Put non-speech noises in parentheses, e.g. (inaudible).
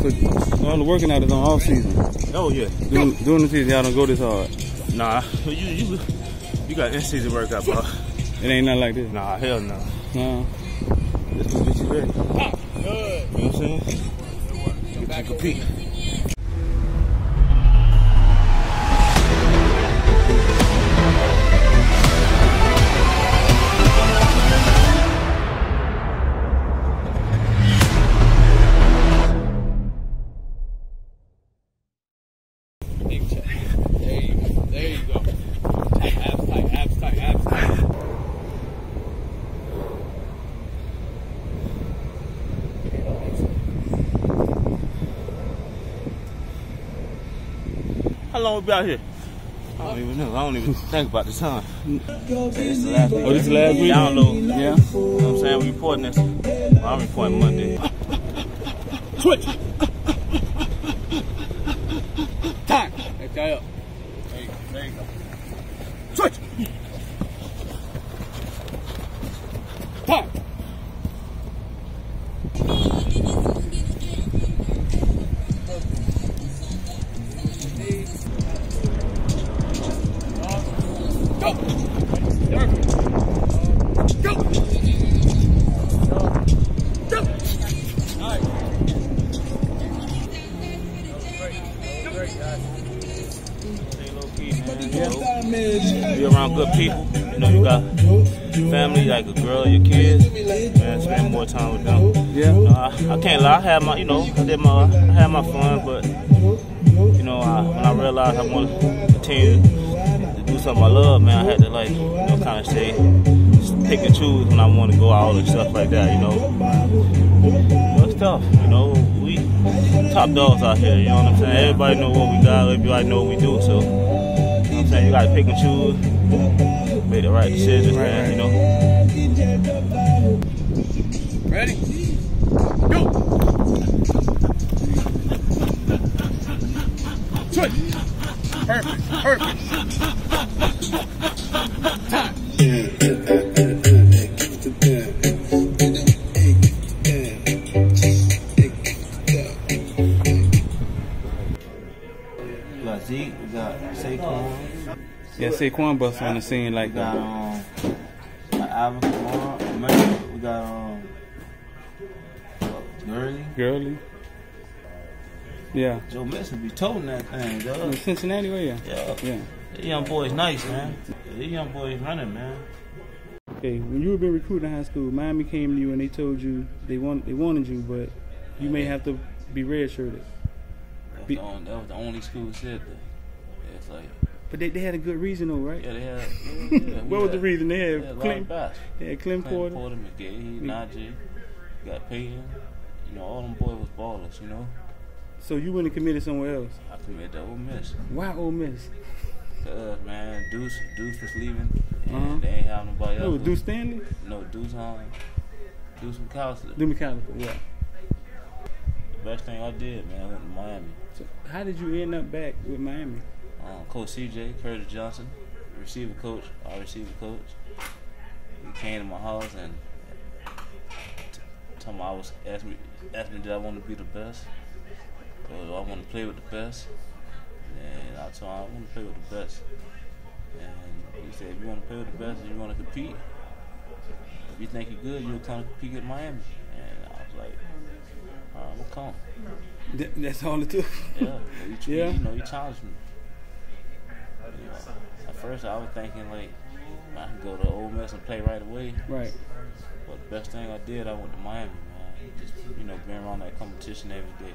So all the working out is on off season. Oh yeah. During, during the season, y'all don't go this hard. Nah, you you you got in season workout, bro. It ain't nothing like this. Nah, hell no. No. This will get you ready. Ah, good. You know what I'm saying? Get you compete. How long we been out here? I don't even know. I don't even think about the time. Oh, this is the last week? Download. Yeah. You know what I'm saying? We reporting this. Well, I'm reporting Monday. Switch. Time. That guy up. Stay low key, man. You be around good people. You know, you got family, like a girl, your kids. Man, spend more time with them. Yeah. Know, I, can't lie. I had my, you know, I did my, I had my fun, but you know, I, when I realized I want to continue to do something I love, man, I had to like, you know, kind of stay, pick and choose when I want to go out and stuff like that. You know, it's tough. You know, top dogs out here. You know what I'm saying? Everybody know what we got. Everybody know what we do. So, you know what I'm saying? You got to pick and choose, make the right decisions, man. You know. Ready? Go! Switch! Perfect, perfect. Time. Got Zeke, we got Saquon, Yeah, Saquon bust on the scene like we got that. um, we got Alvin Kamara, we got um, Gurley. Girly. Yeah. Joe Mixon be toting that thing, In. Cincinnati, where you? Yeah. Yeah. These young boys nice, man. These young boys running, man. Okay, when you were being recruited in high school, Miami came to you and they told you they want they wanted you, but you may have to be redshirted. That was, Be- the only, that was the only school said that. It's like, But they, they had a good reason though, right? yeah, they had. (laughs) Yeah, yeah, what was the reason they They had? had lot Clint, of they had Clint Portis. Portis, McGahee, Najeh, got Payton. You know, all them boys was ballers, you know. So you went and committed somewhere else. I committed to Ole Miss. Why Ole Miss? Cause man, Deuce, Deuce was leaving, and Uh-huh. they ain't have nobody else. No, Deuce Stanley, No, Deuce um, Deuce McAllister. Deuce McAllister. Yeah. Best thing I did, man, I went to Miami. So how did you end up back with Miami? Um, coach CJ Curtis Johnson, receiver coach, our receiver coach. He came to my house and t- told me I was asked me asked me did I want to be the best, I want to play with the best. And I told him I want to play with the best. And he said if you want to play with the best and you want to compete, if you think you're good, you'll come compete at Miami. And I was like, I'm come. Th- that's all it took. Yeah, he, Yeah. you know, you challenged me. You know, at first, I was thinking like I can go to Ole Miss and play right away. Right. But the best thing I did, I went to Miami, man. Just you know, being around that competition every day.